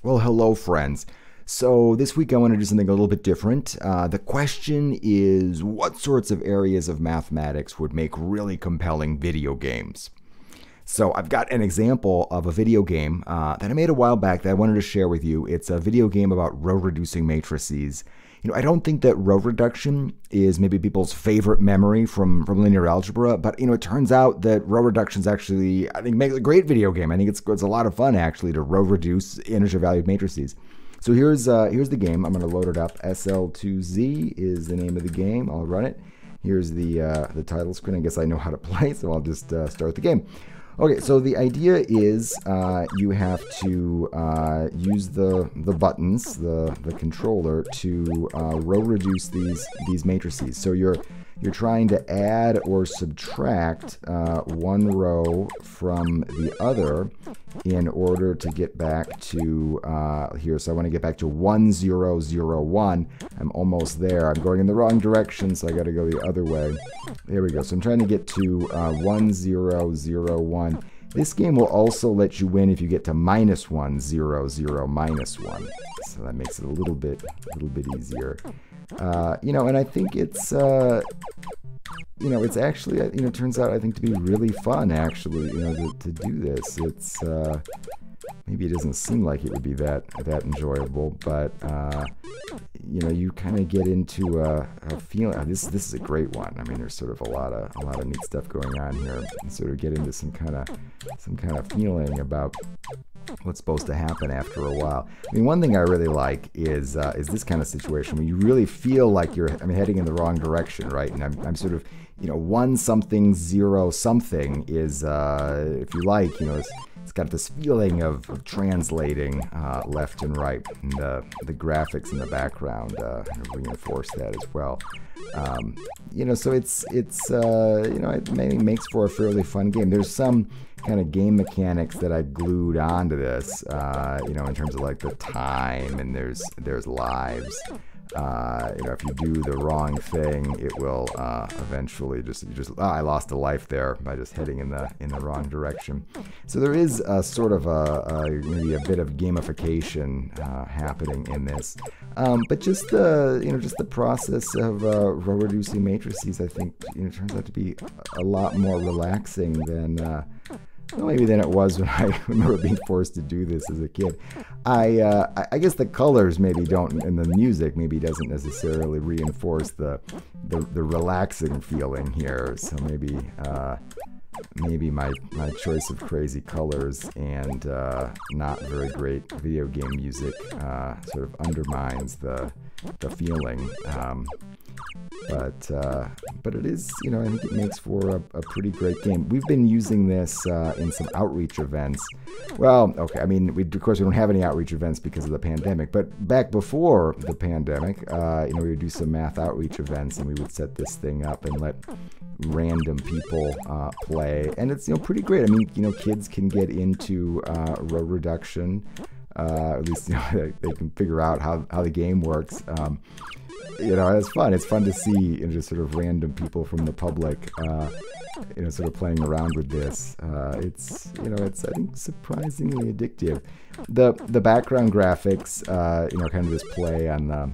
Well, hello, friends. So, this week I want to do something a little bit different. Uh, the question is what sorts of areas of mathematics would make really compelling video games? So, I've got an example of a video game uh, that I made a while back that I wanted to share with you. It's a video game about row reducing matrices. You know, I don't think that row reduction is maybe people's favorite memory from, from linear algebra, but you know, it turns out that row reduction is actually, I think, makes a great video game. I think it's it's a lot of fun actually to row reduce integer valued matrices. So here's uh, here's the game. I'm going to load it up. SL2Z is the name of the game. I'll run it. Here's the uh, the title screen. I guess I know how to play, so I'll just uh, start the game. Okay, so the idea is uh, you have to uh, use the the buttons, the the controller, to uh, row reduce these these matrices. So you're you're trying to add or subtract uh, one row from the other in order to get back to uh, here. So I want to get back to 1001. I'm almost there. I'm going in the wrong direction, so I got to go the other way. There we go. So I'm trying to get to uh, 1001. This game will also let you win if you get to minus one, zero, zero, minus one. So that makes it a little bit, a little bit easier. Uh, you know, and I think it's, uh, you know, it's actually, uh, you know, turns out I think to be really fun actually, you know, to, to do this. It's, uh, maybe it doesn't seem like it would be that that enjoyable, but uh, you know, you kind of get into a, a feeling. This this is a great one. I mean, there's sort of a lot of a lot of neat stuff going on here, and sort of get into some kind of some kind of feeling about what's supposed to happen after a while. I mean, one thing I really like is uh, is this kind of situation where you really feel like you're I mean heading in the wrong direction, right? And I'm, I'm sort of you know one something zero something is uh, if you like you know it's, got this feeling of, of translating uh, left and right, and the the graphics in the background uh, reinforce that as well. Um, you know, so it's it's uh, you know it maybe makes for a fairly fun game. There's some kind of game mechanics that I glued onto this, uh, you know, in terms of like the time and there's there's lives. Uh, you know, if you do the wrong thing, it will uh, eventually just you just oh, I lost a life there by just heading in the in the wrong direction. So there is a sort of a, a maybe a bit of gamification uh, happening in this, um, but just the you know just the process of uh, row reducing matrices, I think you know turns out to be a lot more relaxing than uh, well, maybe than it was when I remember being forced to do this as a kid. I uh, I guess the colors maybe don't, and the music maybe doesn't necessarily reinforce the the, the relaxing feeling here. So maybe uh, maybe my my choice of crazy colors and uh, not very great video game music uh, sort of undermines the the feeling. Um, but uh, but it is you know I think it makes for a, a pretty great game. We've been using this uh, in some outreach events. Well, okay, I mean we of course we don't have any outreach events because of the pandemic, but back before the pandemic, uh, you know we would do some math outreach events and we would set this thing up and let random people uh, play, and it's you know pretty great. I mean you know kids can get into uh, row reduction. Uh, at least you know, they, they, can figure out how, how the game works. Um, you know, it's fun. It's fun to see you know, just sort of random people from the public, uh, you know, sort of playing around with this. Uh, it's, you know, it's I think surprisingly addictive. The the background graphics, uh, you know, kind of this play on the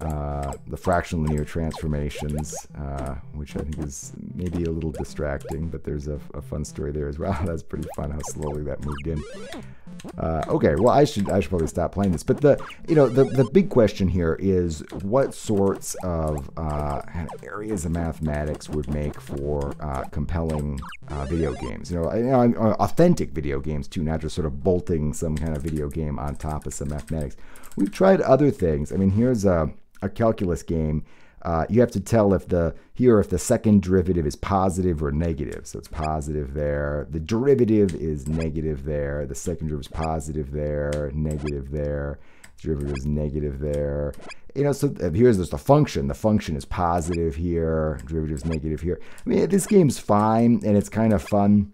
uh, the fractional linear transformations, uh, which I think is maybe a little distracting, but there's a, a fun story there as well. That's pretty fun how slowly that moved in. Uh, okay, well, I should I should probably stop playing this. But the you know the the big question here is what sorts of uh, areas of mathematics would make for uh, compelling uh, video games? You know, you know, authentic video games too, not just sort of bolting some kind of video game on top of some mathematics. We've tried other things. I mean, here's a a calculus game, uh, you have to tell if the here if the second derivative is positive or negative. So it's positive there. The derivative is negative there. The second derivative is positive there, negative there. The Derivative is negative there. You know, so uh, here's just the function. The function is positive here. Derivative is negative here. I mean, this game's fine and it's kind of fun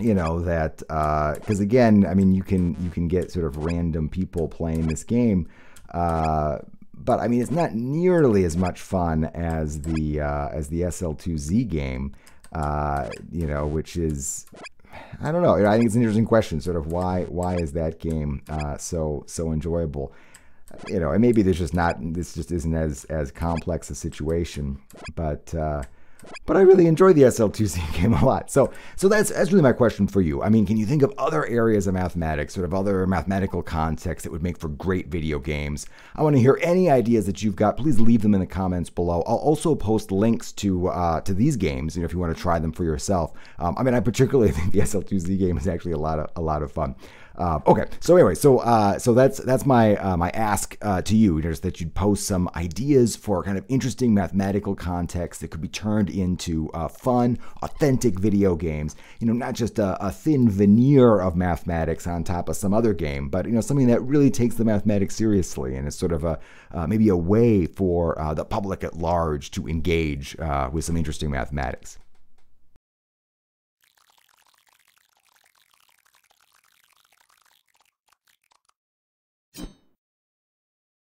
you know that because uh, again i mean you can you can get sort of random people playing this game uh, but I mean, it's not nearly as much fun as the uh, as the SL2Z game, uh, you know, which is I don't know. I think it's an interesting question. Sort of why why is that game uh, so so enjoyable? You know, and maybe there's just not this just isn't as as complex a situation, but. But I really enjoy the SL2Z game a lot. So, so that's that's really my question for you. I mean, can you think of other areas of mathematics, sort of other mathematical contexts that would make for great video games? I want to hear any ideas that you've got. Please leave them in the comments below. I'll also post links to uh, to these games, you know, if you want to try them for yourself. Um, I mean, I particularly think the SL2Z game is actually a lot of a lot of fun. Uh, okay, so anyway, so uh, so that's that's my uh, my ask uh, to you, just that you'd post some ideas for kind of interesting mathematical context that could be turned into uh, fun, authentic video games. You know, not just a, a, thin veneer of mathematics on top of some other game, but you know something that really takes the mathematics seriously and is sort of a uh, maybe a way for the public at large to engage with some interesting mathematics.